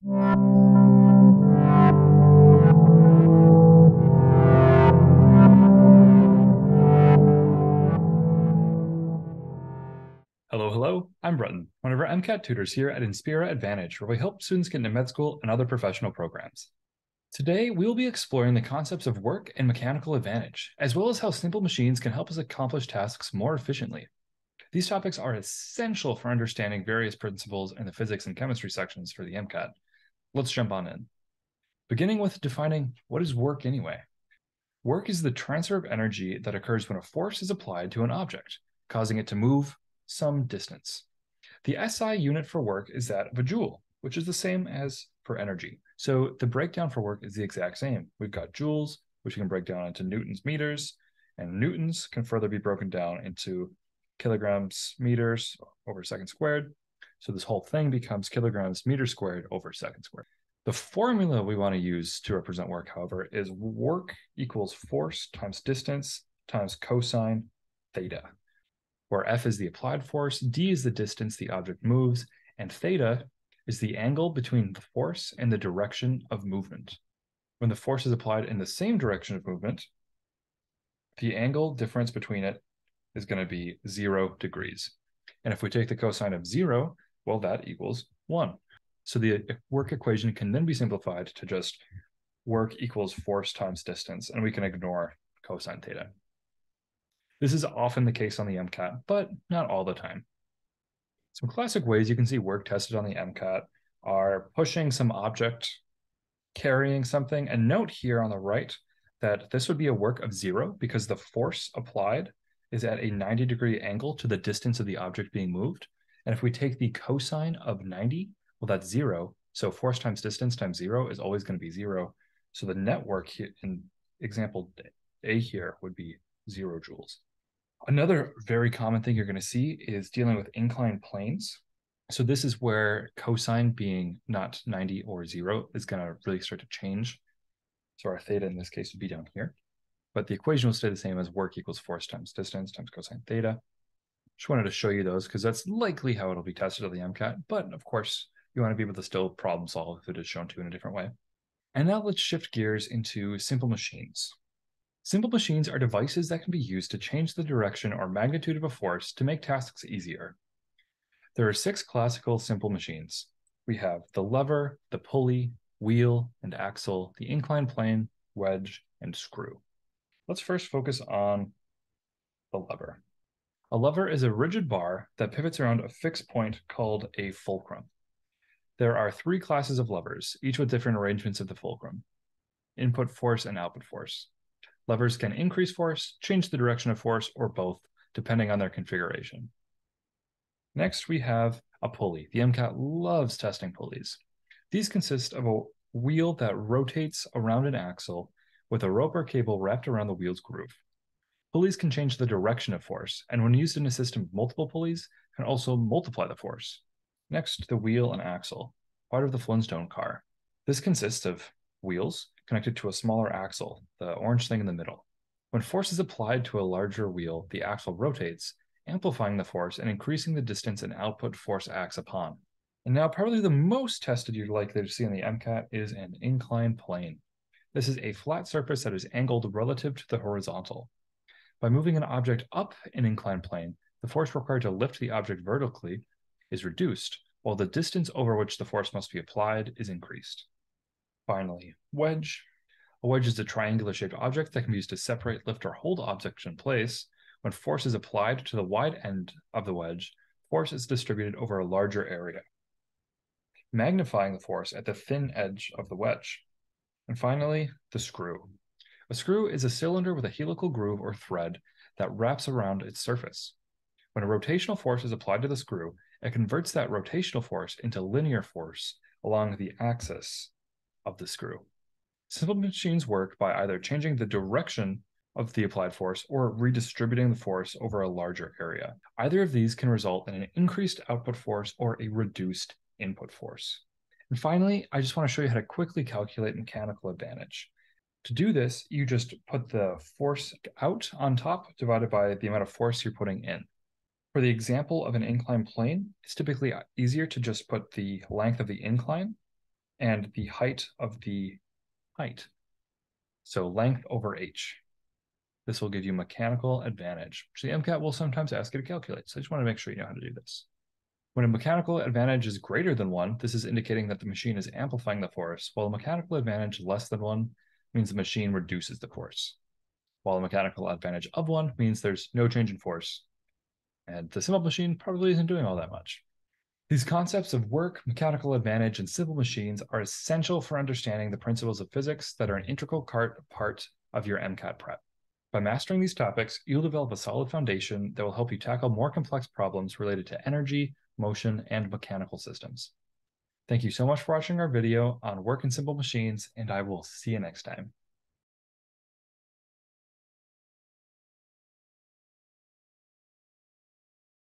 Hello, hello. I'm Bretton, one of our MCAT tutors here at Inspira Advantage, where we help students get into med school and other professional programs. Today, we will be exploring the concepts of work and mechanical advantage, as well as how simple machines can help us accomplish tasks more efficiently. These topics are essential for understanding various principles in the physics and chemistry sections for the MCAT. Let's jump on in. Beginning with defining what is work anyway. Work is the transfer of energy that occurs when a force is applied to an object, causing it to move some distance. The SI unit for work is that of a joule, which is the same as for energy. So the breakdown for work is the exact same. We've got joules, which we can break down into newtons meters, and newtons can further be broken down into kilograms meters over second squared. So this whole thing becomes kilograms meters squared over second squared. The formula we want to use to represent work, however, is work equals force times distance times cosine theta, where F is the applied force, D is the distance the object moves, and theta is the angle between the force and the direction of movement. When the force is applied in the same direction of movement, the angle difference between it is going to be zero degrees. And if we take the cosine of zero, well, that equals one. So the work equation can then be simplified to just work equals force times distance, and we can ignore cosine theta. This is often the case on the MCAT, but not all the time. Some classic ways you can see work tested on the MCAT are pushing some object, carrying something, and note here on the right that this would be a work of zero because the force applied is at a 90 degree angle to the distance of the object being moved. And if we take the cosine of 90, well, that's zero. So force times distance times zero is always going to be zero. So the net work here in example A here would be zero joules. Another very common thing you're going to see is dealing with inclined planes. So this is where cosine being not 90 or zero is going to really start to change. So our theta in this case would be down here. But the equation will stay the same as work equals force times distance times cosine theta. Just wanted to show you those because that's likely how it'll be tested on the MCAT. But of course, you want to be able to still problem solve if it is shown to you in a different way. And now let's shift gears into simple machines. Simple machines are devices that can be used to change the direction or magnitude of a force to make tasks easier. There are six classical simple machines. We have the lever, the pulley, wheel, and axle, the inclined plane, wedge, and screw. Let's first focus on the lever. A lever is a rigid bar that pivots around a fixed point called a fulcrum. There are three classes of levers, each with different arrangements of the fulcrum input force and output force. Levers can increase force, change the direction of force, or both, depending on their configuration. Next, we have a pulley. The MCAT loves testing pulleys. These consist of a wheel that rotates around an axle with a rope or cable wrapped around the wheel's groove. Pulleys can change the direction of force, and when used in a system of multiple pulleys, can also multiply the force. Next, the wheel and axle, part of the Flintstone car. This consists of wheels, connected to a smaller axle, the orange thing in the middle. When force is applied to a larger wheel, the axle rotates, amplifying the force and increasing the distance an output force acts upon. And now, probably the most tested you're likely to see on the MCAT is an inclined plane. This is a flat surface that is angled relative to the horizontal. By moving an object up an inclined plane, the force required to lift the object vertically is reduced, while the distance over which the force must be applied is increased. Finally, wedge. A wedge is a triangular shaped object that can be used to separate, lift, or hold objects in place. When force is applied to the wide end of the wedge, force is distributed over a larger area, magnifying the force at the thin edge of the wedge. And finally, the screw. A screw is a cylinder with a helical groove or thread that wraps around its surface. When a rotational force is applied to the screw, it converts that rotational force into linear force along the axis of the screw. Simple machines work by either changing the direction of the applied force or redistributing the force over a larger area. Either of these can result in an increased output force or a reduced input force. And finally, I just want to show you how to quickly calculate mechanical advantage. To do this, you just put the force out on top divided by the amount of force you're putting in. For the example of an inclined plane, it's typically easier to just put the length of the incline and the height of the height. So length over h. This will give you mechanical advantage, which the MCAT will sometimes ask you to calculate. So I just want to make sure you know how to do this. When a mechanical advantage is greater than one, this is indicating that the machine is amplifying the force, while a mechanical advantage less than one means the machine reduces the force, while the mechanical advantage of one means there's no change in force. And the simple machine probably isn't doing all that much. These concepts of work, mechanical advantage, and simple machines are essential for understanding the principles of physics that are an integral part of your MCAT prep. By mastering these topics, you'll develop a solid foundation that will help you tackle more complex problems related to energy, motion, and mechanical systems. Thank you so much for watching our video on work and simple machines, and I will see you next time.